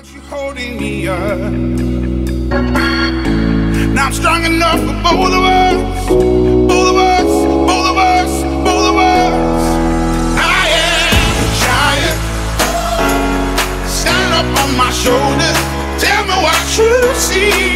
about you holding me up. Now I'm strong enough for both of us, both of us, both of us, both of us. I am a giant. Stand up on my shoulders. Tell me what you see.